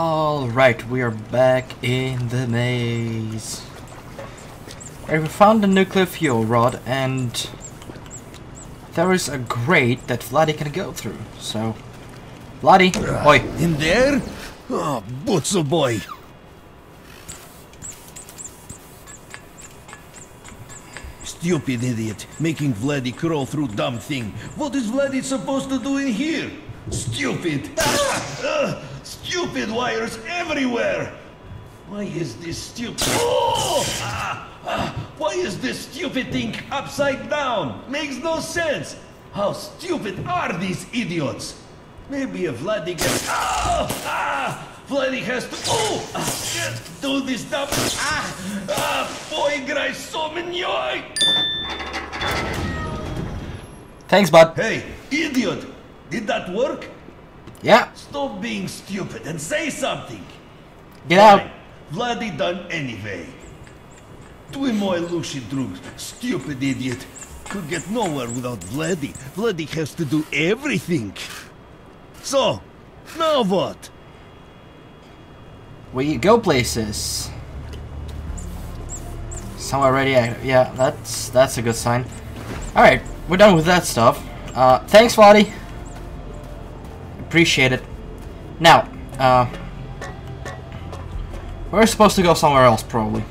Alright, we are back in the maze. We found the nuclear fuel rod and there is a grate that Vladdy can go through. So, Vladdy, uh, oi. In there? Oh, Butzel boy. Stupid idiot, making Vladdy crawl through dumb thing. What is Vladdy supposed to do in here? Stupid! Ah! Ah! Stupid wires everywhere! Why is this stupid... Oh! Ah, ah, why is this stupid thing upside down? Makes no sense! How stupid are these idiots? Maybe if Vladdy. Oh! Ah! Vladdy has to... Oh! Ah, can't do this stuff. Ah! Ah! Boy, Graisomenyoy! Thanks, bud. Hey, idiot! Did that work? Yeah, Stop being stupid and say something! get out. Vladdy done anyway. Twój mój Lucy drug, stupid idiot. Could get nowhere without Vladdy. Vladdy has to do everything. So, now what? We go places. Somewhere already active. Yeah, that's that's a good sign. Alright, we're done with that stuff. Uh, thanks, Vladdy. Appreciate it. Now, uh, we're supposed to go somewhere else, probably.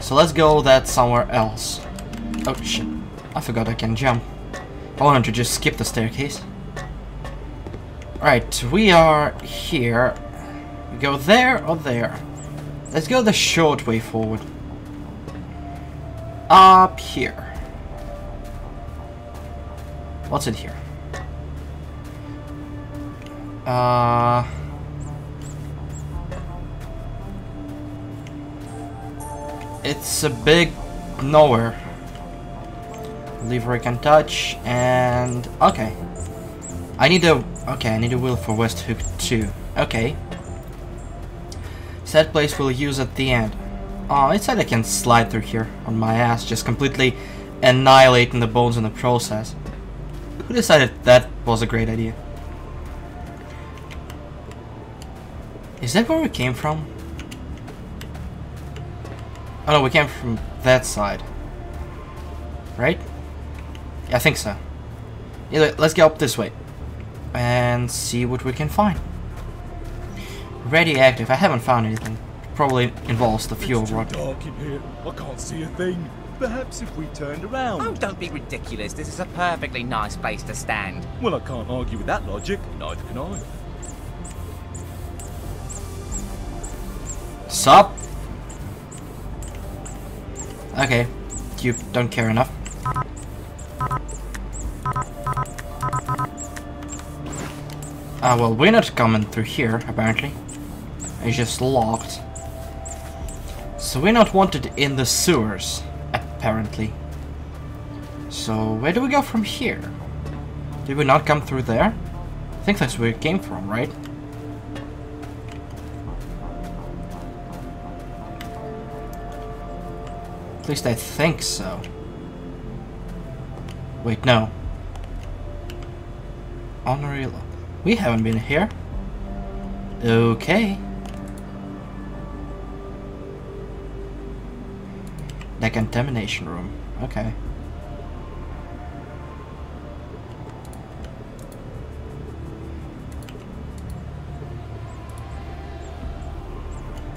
So let's go that somewhere else. Oh, shit. I forgot I can jump. I wanted to just skip the staircase. Alright, we are here. We go there or there. Let's go the short way forward. Up here. What's it here? Uh... It's a big nowhere. Lever I can touch and okay. I need a okay, I need a wheel for West Hook 2. Okay. Set place we'll use at the end. Oh, it said I can slide through here on my ass, just completely annihilating the bones in the process. Who decided that was a great idea? Is that where we came from? Oh no, we came from that side. Right? Yeah, I think so. Either, let's go up this way. And see what we can find. Radioactive, I haven't found anything. Probably involves the fuel it's too rod. dark in here. I can't see a thing. Perhaps if we turned around. Oh, don't be ridiculous. This is a perfectly nice place to stand. Well, I can't argue with that logic. Neither can I. Sup? Okay, you don't care enough. Ah, well, we're not coming through here, apparently. It's just locked. So we're not wanted in the sewers, apparently. So, where do we go from here? Did we not come through there? I think that's where we came from, right? At least I think so. Wait, no. Honorary lo- We haven't been here. Okay. The contamination room. Okay.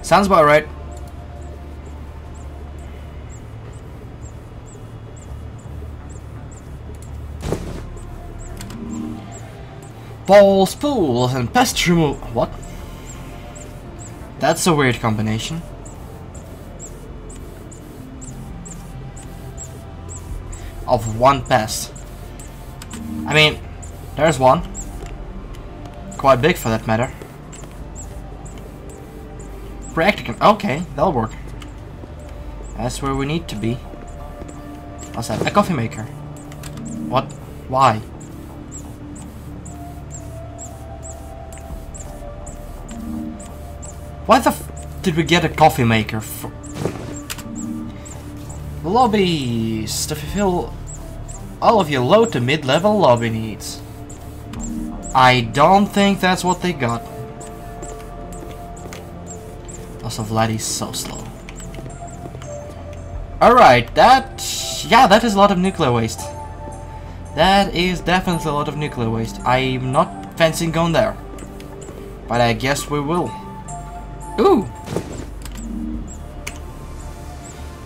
Sounds about right. Balls, pools, and pest removal. What? That's a weird combination. Of one pest. I mean, there's one. Quite big for that matter. Practicum. Okay, that'll work. That's where we need to be. What's that? A coffee maker. What? Why? Why the f did we get a coffee maker for? Lobbies to fulfill all of your low to mid-level lobby needs. I don't think that's what they got. Also, Vladdy's so slow. Alright, that... Yeah, that is a lot of nuclear waste. That is definitely a lot of nuclear waste. I'm not fancying going there. But I guess we will. Ooh!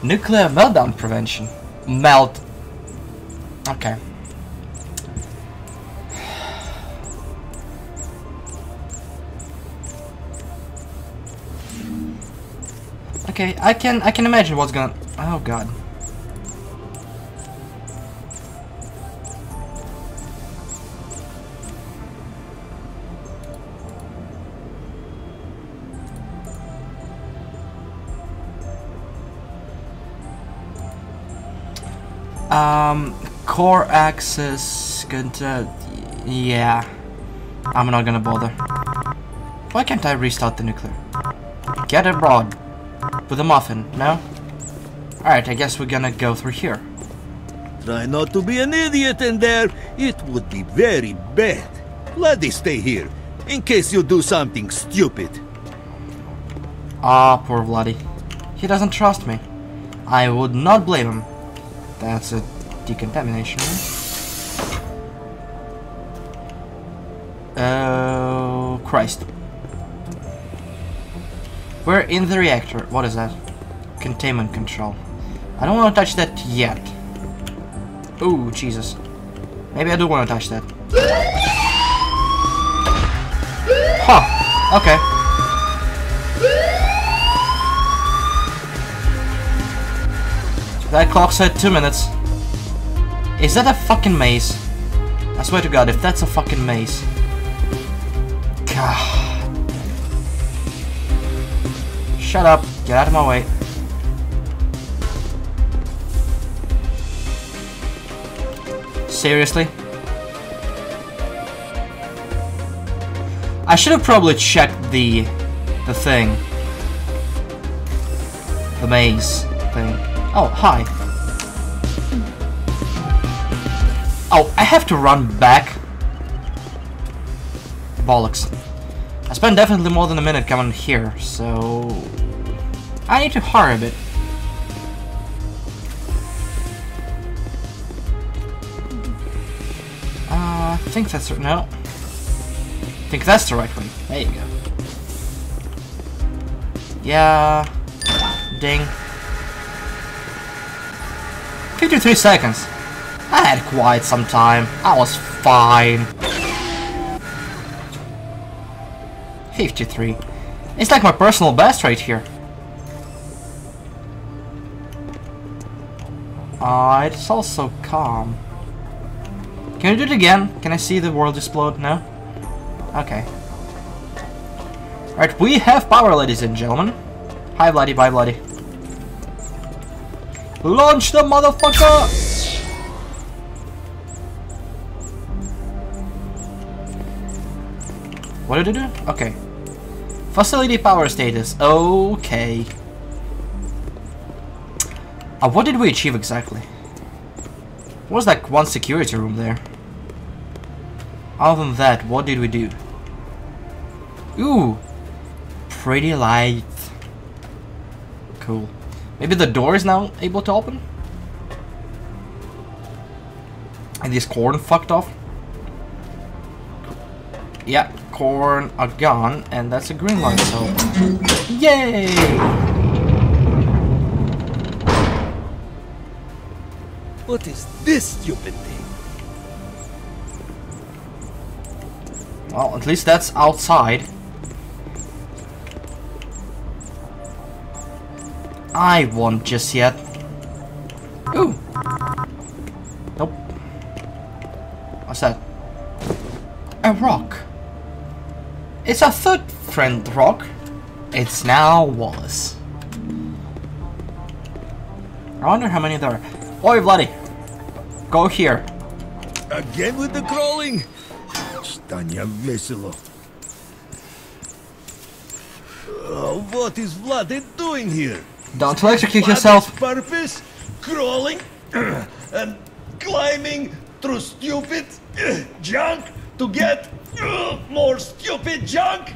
Nuclear meltdown prevention. Melt. Okay. Okay, I can I can imagine what's gonna Oh god. Um, core access, gonna, yeah, I'm not gonna bother. Why can't I restart the nuclear? Get abroad with a muffin, no? Alright, I guess we're gonna go through here. Try not to be an idiot in there. It would be very bad. Us stay here, in case you do something stupid. Ah, poor Vladdy. He doesn't trust me. I would not blame him. That's a decontamination. Oh, Christ. We're in the reactor. What is that? Containment control. I don't want to touch that yet. Oh, Jesus. Maybe I do want to touch that. Huh. Okay. That clock said two minutes. Is that a fucking maze? I swear to god, if that's a fucking maze. God. Shut up. Get out of my way. Seriously? I should have probably checked the the thing. The maze thing. Oh, hi. Oh, I have to run back. Bollocks. I spent definitely more than a minute coming here, so... I need to hurry a bit. Uh, I think that's... No. I think that's the right way. There you go. Yeah. Ding. 53 seconds. I had quite some time. I was fine. 53. It's like my personal best right here. Uh, it's also calm. Can you do it again? Can I see the world explode? No? Okay. Alright, we have power, ladies and gentlemen. Hi, Bloody, bye, Bloody. Launch the motherfucker! What did it do? Okay. Facility power status. Okay. Uh, what did we achieve exactly? What was like one security room there? Other than that, what did we do? Ooh! Pretty light. Cool. Maybe the door is now able to open? And this corn fucked off? Yeah, corn, a gun, and that's a green light, so... Yay! What is this stupid thing? Well, at least that's outside. I won't just yet. Ooh. Nope. What's that? A rock. It's a third friend rock. It's now was. I wonder how many there are. Oi, Vladdy. Go here. Again with the crawling? Stanya Veselo. Oh, what is Vlad doing here? Don't electrocute yourself. purpose? Crawling and climbing through stupid junk to get more stupid junk?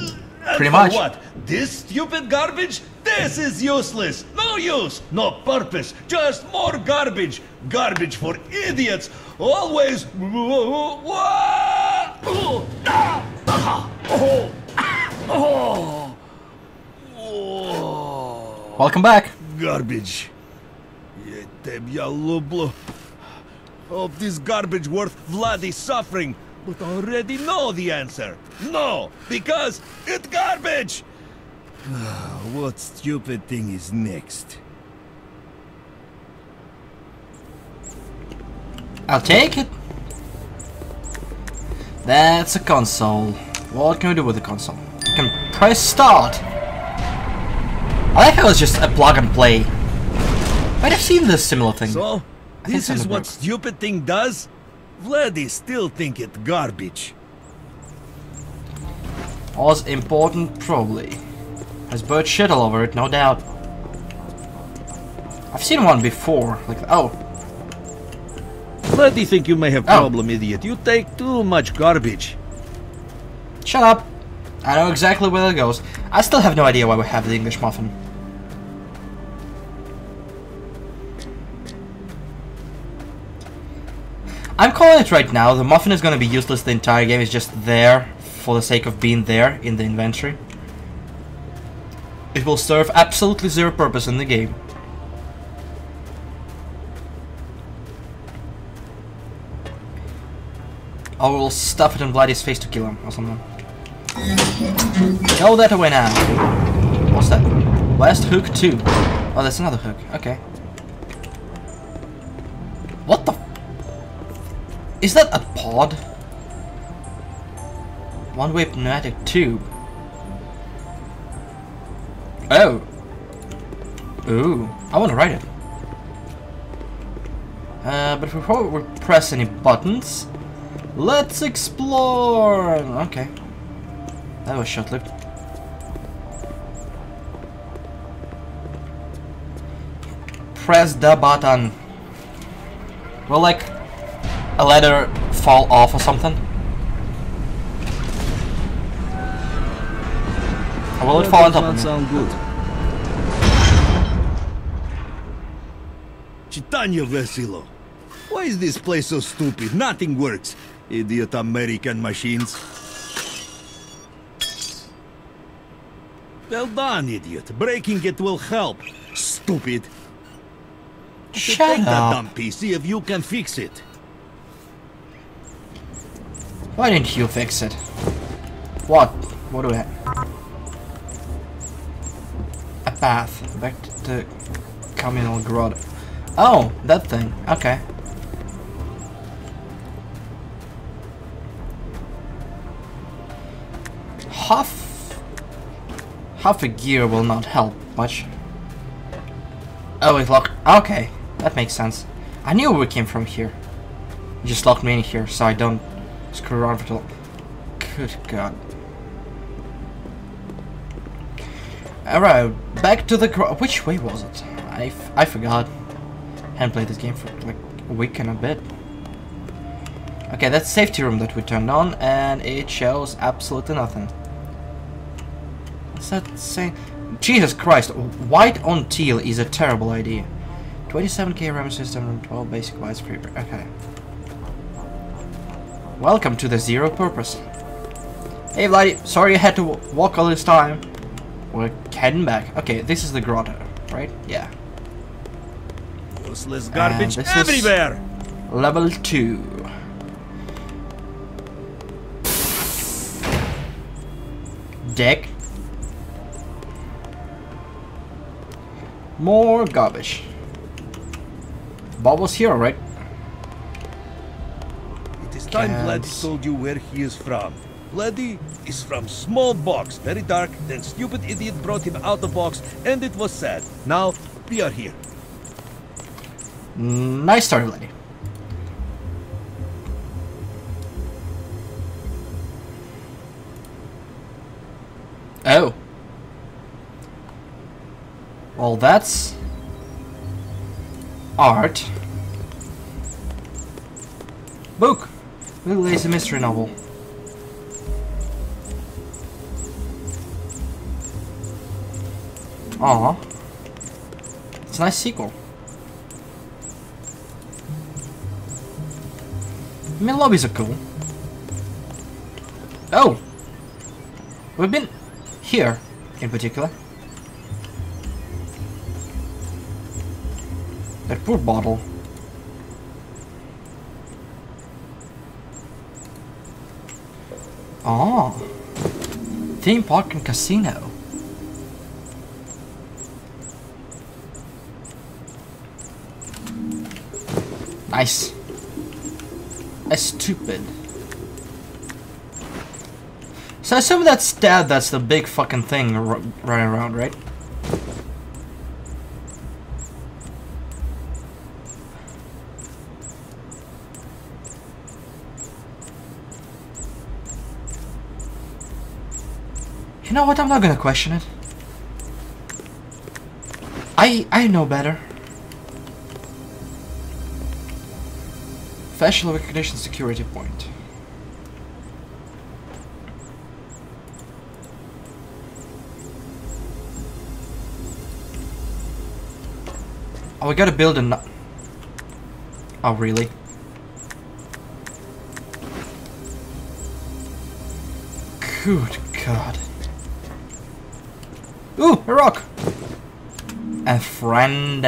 And Pretty much. what? This stupid garbage? This is useless. No use, no purpose. Just more garbage. Garbage for idiots. Always. Welcome back. Garbage. Of this garbage worth Vlad is suffering, but already know the answer. No, because it's garbage! what stupid thing is next? I'll take it. That's a console. What can we do with a console? We can press start. I like how it's just a plug and play. Might have seen this similar thing. So, this is what stupid thing does? Vladi still think it garbage. Was important, probably. Has bird shit all over it, no doubt. I've seen one before. Like, oh, Vladi think you may have Oh. problem, idiot. You take too much garbage. shut up. I know exactly where that goes. I still have no idea why we have the English muffin. It right now. The muffin is going to be useless the entire game. It's just there for the sake of being there in the inventory. It will serve absolutely zero purpose in the game. I will stuff it in Vladdy's face to kill him or something. Go that away now. What's that? West hook 2. Oh, that's another hook. Okay. Is that a pod? One way pneumatic tube. Oh. Ooh. I want to ride it. Uh, but before we press any buttons, let's explore. Okay. That was short-lived. Press the button. Will like a letter fall off or something? Or will it fall on top of me? sound good. Chitanya Vesilo. Why is this place so stupid? Nothing works. Idiot American machines. Well done, idiot. Breaking it will help. Stupid. Shut Take that dumb PC if you can fix it. Why didn't you fix it? What? What do we have? A path back to the communal grotto. Oh, that thing. Okay. Half... Half a gear will not help much. Oh, it locked... Okay, that makes sense. I knew we came from here. It just locked me in here, so I don't screw around for long. Good God. Alright, back to the Which way was it? I, I forgot. Hadn't played this game for like a week and a bit. Okay, that's safety room that we turned on, and it shows absolutely nothing. What's that saying? Jesus Christ, white on teal is a terrible idea. 27k RAM system and 12 basic bytes per Okay. Welcome to the zero purpose. Hey Vladdy, sorry I had to walk all this time. We're heading back. Okay, this is the grotto, right? Yeah. Useless garbage this is- everywhere. Level 2. Deck. More garbage. Bob was here, right? Time. Vladdy told you where he is from. Vladdy is from small box, very dark, then stupid idiot brought him out of box, and it was sad. Now, we are here. Mm, nice story, lady. Oh. Well, that's art. Book. Little Lazy Mystery Novel. Aw. It's a nice sequel. I mean, lobbies are cool. Oh! We've been here, in particular. That poor bottle. Oh. Theme park and casino. Nice. That's stupid. So I assume that's dad that's the big fucking thing running around, right? Know what? I'm not gonna question it. I I know better. Facial recognition security point. Oh, we gotta build a. Oh, really? Good God. Ooh, a rock! A friend.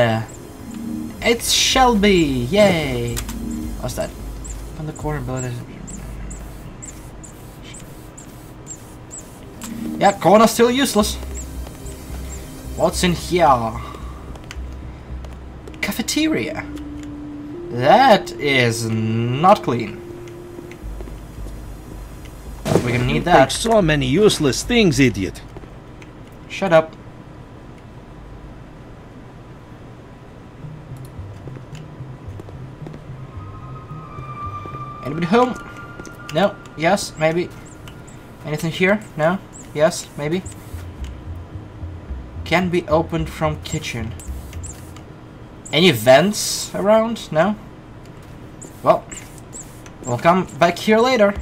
It's Shelby! Yay! What's that? On the corner below this. Yeah, corner's still useless. What's in here? Cafeteria. That is not clean. We're gonna need that. so many useless things, idiot. Shut up. Anybody home? No? Yes? Maybe? Anything here? No? Yes? Maybe? Can be opened from kitchen. Any vents around? No? Well, we'll come back here later.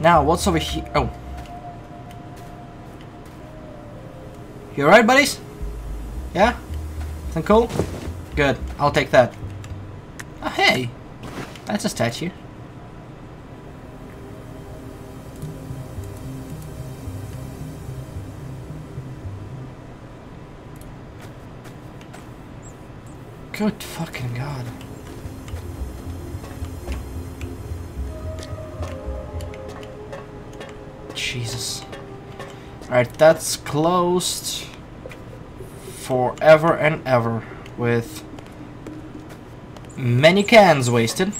Now, what's over here? Oh. You alright, buddies? Yeah? Something cool? Good. I'll take that. Oh, hey! That's a statue. Good fucking god. Jesus. Alright, that's closed forever and ever with many cans wasted.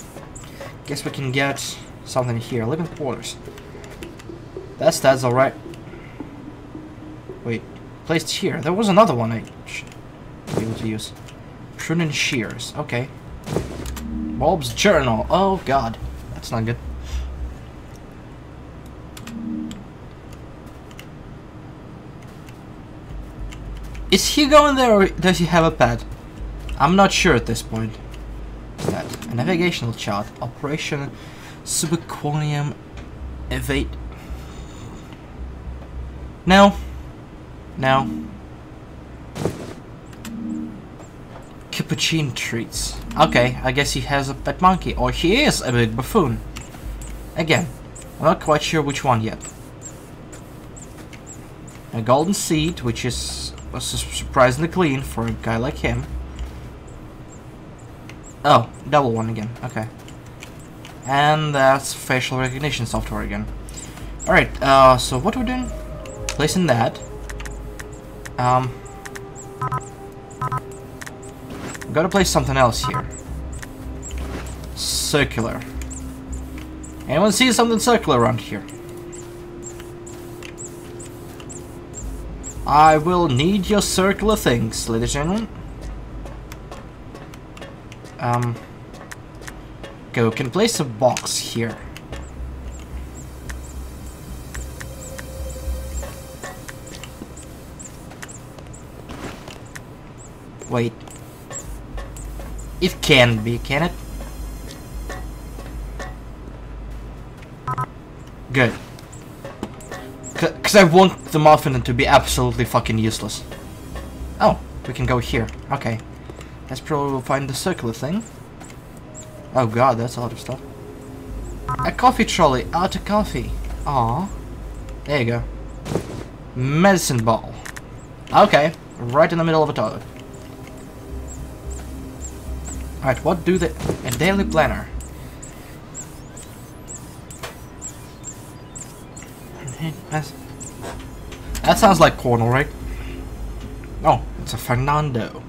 Guess we can get something here. Living quarters. That's that's alright. Wait, placed here. There was another one I should be able to use. Prune and shears. Okay. Bob's journal. Oh god. That's not good. Is he going there or does he have a pad? I'm not sure at this point. That? A navigational chart. Operation Subaquanium Evade. No. No. Capuchin treats. Okay, I guess he has a pet monkey. Or he is a big buffoon. Again, I'm not quite sure which one yet. A golden seed, which is was surprisingly clean for a guy like him. Oh, double one again. Okay. And that's facial recognition software again. Alright, uh, so what we're doing? Placing that. Um, gotta place something else here. Circular. Anyone see something circular around here? I will need your circular things, ladies and gentlemen. Um, go, can place a box here. Wait. It can be, can it? Good. Because I want the muffin to be absolutely fucking useless. Oh, we can go here. Okay. Let's probably find the circular thing. Oh god, that's a lot of stuff. A coffee trolley. Out of coffee. Aw. There you go. Medicine ball. Okay. Right in the middle of a toilet. Alright, what do the... A daily planner. That sounds like Cornell, right? Oh, it's a Fernando.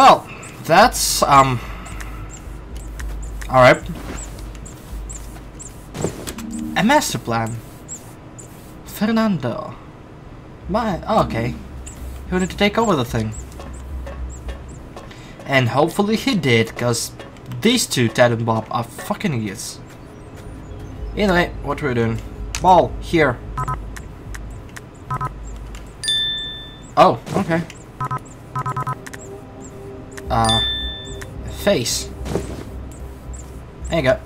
Well, that's, um... Alright. A master plan. Fernando. My, oh, okay. He wanted to take over the thing. And hopefully he did, because these two, Ted and Bob, are fucking idiots. Anyway, what we're doing. Ball, here. Oh, okay. Uh, face. There you go.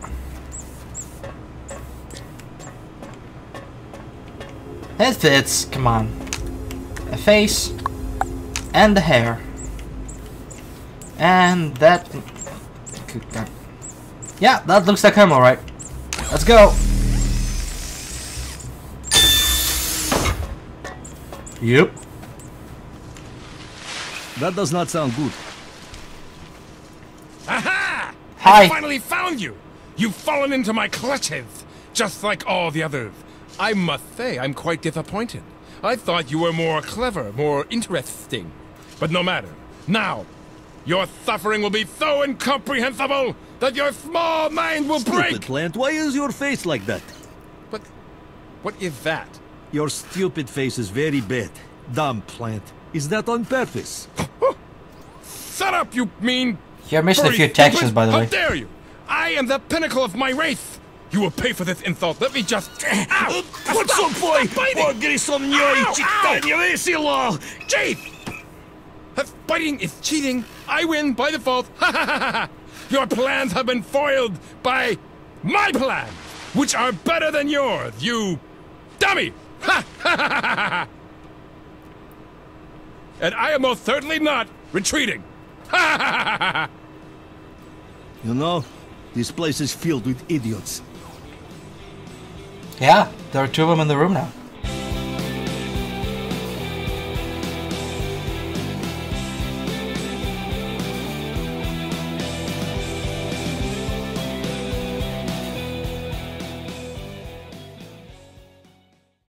It fits, come on. A face, and the hair. And that... Yeah, that looks like him alright. Let's go! Yep. That does not sound good. Hi. I finally found you! You've fallen into my clutches, just like all the others. I must say, I'm quite disappointed. I thought you were more clever, more interesting. But no matter. Now, your suffering will be so incomprehensible that your small mind will Stupid break! plant, why is your face like that? What... what is that? Your stupid face is very bad. Dumb plant. Is that on purpose? Shut up, you mean... You're missing Hurry, a few textures, by the how way. How dare you! I am the pinnacle of my race! You will pay for this insult. Let me just. What's up, boy? What grissom you cheated in your AC law? Chief! Biting is cheating. I win by default. Ha ha ha ha! Your plans have been foiled by my plans, which are better than yours, you dummy! Ha ha ha ha ha! And I am most certainly not retreating. You know, this place is filled with idiots. Yeah, there are two of them in the room now.